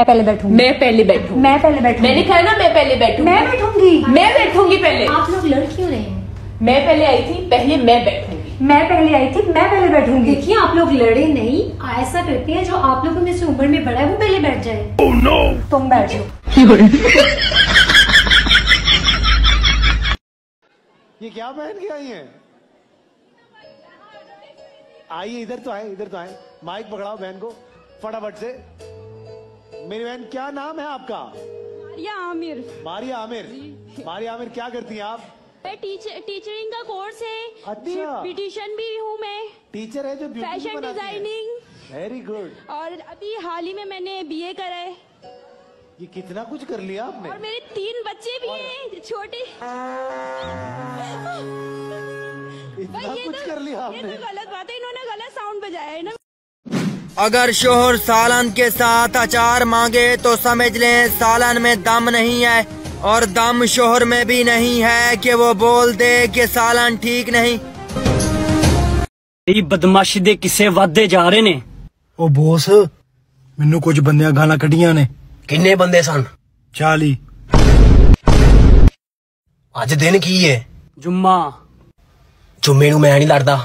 मैं पहले बैठूँगी। मैं पहले बैठूँगी। मैं पहले बैठू मैंने कहा ना मैं पहले बैठू मैं बैठूँगी। मैं बैठूँगी पहले। आप लोग लड़ क्यों रहे हैं? मैं पहले आई थी पहले मैं बैठूँगी। मैं पहले आई थी मैं पहले बैठूँगी। देखिए आप लोग लड़े नहीं ऐसा करते हैं जो आप लोगों में से उम्र में बड़ा है वो पहले बैठ जाए। तुम बैठ जाओ। ये क्या पहन के आई है? आइए इधर तो आए इधर तो आए। माइक पकड़ाओ बहन को फटाफट से। मेरी बहन क्या नाम है आपका? या आमिर। मारिया आमिर। मारिया आमिर क्या करती हैं आप? मैं टीचर टीचरिंग का कोर्स है। अच्छा। ब्यूटिशियन भी हूँ मैं। टीचर है जो फ़ैशन डिज़ाइनिंग। वेरी गुड और अभी हाल ही में मैंने बीए करा है। ये कितना कुछ कर लिया आपने? और मेरे तीन बच्चे भी हैं छोटे। इतना कुछ तो कर लिया आपने ये तो गलत बात है इन्होंने गलत साउंड बजाया है ना। अगर शोहर सालन के साथ अचार मांगे तो समझ लें सालन में दम नहीं है और दम शोहर में भी नहीं है कि वो बोल दे कि सालन ठीक नहीं ਇਹ ਬਦਮਾਸ਼ੀ ਦੇ ਕਿਸੇ ਵਾਧੇ ਜਾ ਰਹੇ ਨੇ ਉਹ ਬੋਸ ਮੈਨੂੰ ਕੁਝ ਬੰਦਿਆਂ ਗਾਲਾਂ ਕੱਢੀਆਂ ਨੇ ਕਿੰਨੇ ਬੰਦੇ ਸਨ 40 ਅੱਜ ਦਿਨ ਕੀ ਏ ਜੁੰਮਾ ਜੁੰਮੇ ਨੂੰ ਮੈਂ ਨਹੀਂ ਲੜਦਾ